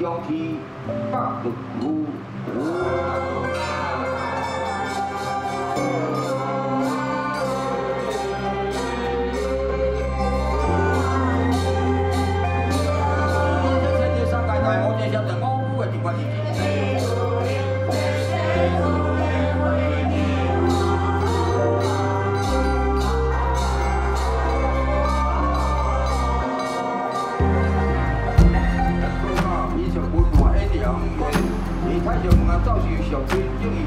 勇气放入骨髓。我这些人讲，我的习惯是。温暖安阳你太小心了到小心敬礼